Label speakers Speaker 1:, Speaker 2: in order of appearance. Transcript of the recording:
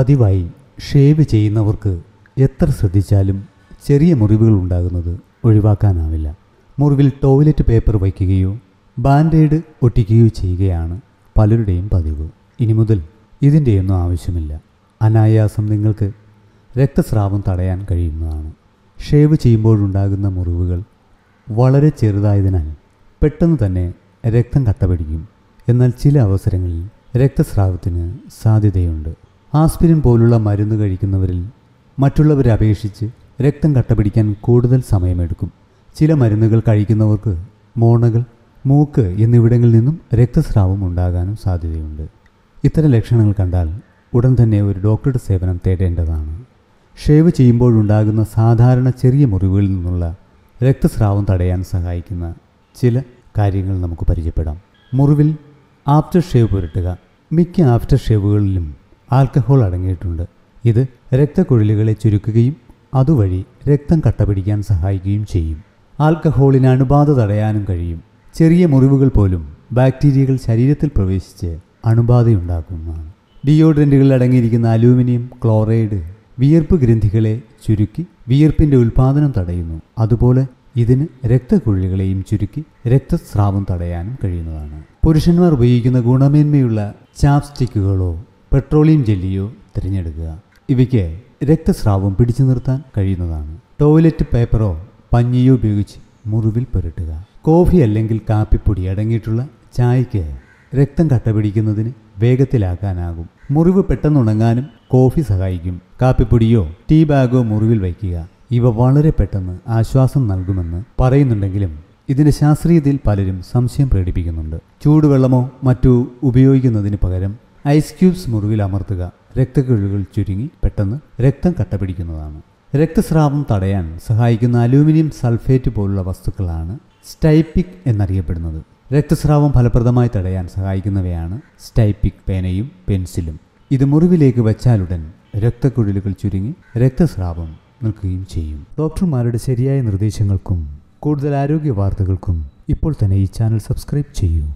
Speaker 1: പതിവായി ഷേവ് ചെയ്യുന്നവർക്ക് എത്ര ശ്രദ്ധിച്ചാലും ചെറിയ മുറിവുകൾ ഉണ്ടാകുന്നത് ഒഴിവാക്കാനാവില്ല. മുറിവിൽ ടോയ്ലറ്റ് പേപ്പർ വയ്ക്കുകയോ ബാൻഡേഡ് ഒട്ടിക്കുകയോ ചെയ്യുകയാണ് പലരുടെയും പതിവ്. ഇനി മുതൽ ഇതിന്റെയൊന്നും ആവശ്യമില്ല. അനായാസം നിങ്ങൾക്ക് രക്തസ്രാവം തടയാൻ കഴിയുന്നതാണ്. ഷേവ് ചെയ്യുമ്പോഴുണ്ടാകുന്ന മുറിവുകൾ വളരെ ചെറുതായതിനാൽ പെട്ടെന്ന് തന്നെ രക്തം കട്ടപിടിക്കും. എന്നാൽ ചില അവസരങ്ങളിൽ രക്തസ്രാവത്തിന് സാധ്യതയുണ്ട്. ആസ്പിരിൻ പോലുള്ള മരുന്ന് കഴിക്കുന്നവരിൽ മറ്റുള്ളവരെ അപേക്ഷിച്ച് രക്തം കട്ടപിടിക്കാൻ കൂടുതൽ സമയമെടുക്കും. ചില മരുന്നുകൾ കഴിക്കുന്നവർക്ക് മോണകൾ മൂക്ക് എന്നിവിടങ്ങളിൽ നിന്നും രക്തസ്രാവം ഉണ്ടാകാനും സാധ്യതയുണ്ട്. ഇത്തരം ലക്ഷണങ്ങൾ കണ്ടാൽ ഉടൻ തന്നെ ഒരു ഡോക്ടറുടെ സേവനം തേടേണ്ടതാണ്. ഷേവ് ചെയ്യുമ്പോഴുണ്ടാകുന്ന സാധാരണ ചെറിയ മുറിവുകളിൽ നിന്നുള്ള രക്തസ്രാവം തടയാൻ സഹായിക്കുന്ന ചില കാര്യങ്ങൾ നമുക്ക് പരിചയപ്പെടാം. മുറിവിൽ ആഫ്റ്റർ ഷേവ് പുരട്ടുക. മിക്ക ആഫ്റ്റർ ഷേവുകളിലും ആൽക്കഹോൾ അടങ്ങിയിട്ടുണ്ട്. ഇത് രക്തക്കുഴലുകളെ ചുരുക്കുകയും അതുവഴി രക്തം കട്ടപിടിക്കാൻ സഹായിക്കുകയും ചെയ്യും. ആൽക്കഹോളിന് അണുബാധ തടയാനും കഴിയും. ചെറിയ മുറിവുകൾ പോലും ബാക്ടീരിയകൾ ശരീരത്തിൽ പ്രവേശിച്ച് അണുബാധയുണ്ടാക്കുന്നതാണ്. ഡിയോഡ്രന്റുകളിൽ അടങ്ങിയിരിക്കുന്ന അലൂമിനിയം ക്ലോറൈഡ് വിയർപ്പ് ഗ്രന്ഥികളെ ചുരുക്കി വിയർപ്പിന്റെ ഉൽപ്പാദനം തടയുന്നു. അതുപോലെ ഇതിന് രക്തക്കുഴലുകളെയും ചുരുക്കി രക്തസ്രാവം തടയാനും കഴിയുന്നതാണ്. പുരുഷന്മാർ ഉപയോഗിക്കുന്ന ഗുണമേന്മയുള്ള ചാപ്സ്റ്റിക്കുകളോ പെട്രോളിയം ജെല്ലിയോ തിരഞ്ഞെടുക്കുക. ഇവയ്ക്ക് രക്തസ്രാവം പിടിച്ചു നിർത്താൻ കഴിയുന്നതാണ്. ടോയ്ലറ്റ് പേപ്പറോ പഞ്ഞിയോ ഉപയോഗിച്ച് മുറിവിൽ പുരട്ടുക. കോഫി അല്ലെങ്കിൽ കാപ്പിപ്പൊടി അടങ്ങിയിട്ടുള്ള ചായയ്ക്ക് രക്തം കട്ടപിടിക്കുന്നതിന് വേഗത്തിലാക്കാനാകും. മുറിവ് പെട്ടെന്ന് ഉണങ്ങാനും കോഫി സഹായിക്കും. കാപ്പിപ്പൊടിയോ ടീ ബാഗോ മുറിവിൽ വയ്ക്കുക. ഇവ വളരെ പെട്ടെന്ന് ആശ്വാസം നൽകുമെന്ന് പറയുന്നുണ്ടെങ്കിലും ഇതിന്റെ ശാസ്ത്രീയതയിൽ പലരും സംശയം പ്രകടിപ്പിക്കുന്നുണ്ട്. ചൂടുവെള്ളമോ മറ്റു ഉപയോഗിക്കുന്നതിന് പകരം ഐസ് ക്യൂബ്സ് മുറിവിൽ അമർത്തുക. രക്തക്കുഴലുകൾ ചുരുങ്ങി പെട്ടെന്ന് രക്തം കട്ട പിടിക്കുന്നതാണ് രക്തസ്രാവം തടയാൻ സഹായിക്കുന്ന അലൂമിനിയം സൾഫേറ്റ് പോലുള്ള വസ്തുക്കളാണ് സ്റ്റൈപ്പിക് എന്നറിയപ്പെടുന്നത്. രക്തസ്രാവം ഫലപ്രദമായി തടയാൻ സഹായിക്കുന്നവയാണ് സ്റ്റൈപ്പിക് പേനയും പെൻസിലും. ഇത് മുറിവിലേക്ക് വെച്ചാലുടൻ രക്തക്കുഴലുകൾ ചുരുങ്ങി രക്തസ്രാവം നിൽക്കുകയും ചെയ്യും. ഡോക്ടർമാരുടെ ശരിയായ നിർദ്ദേശങ്ങൾക്കും കൂടുതൽ ആരോഗ്യ വാർത്തകൾക്കും ഇപ്പോൾ തന്നെ ഈ ചാനൽ സബ്സ്ക്രൈബ് ചെയ്യൂ.